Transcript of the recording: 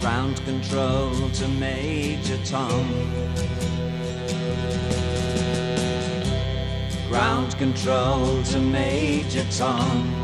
Ground control to Major Tom. Ground control to Major Tom.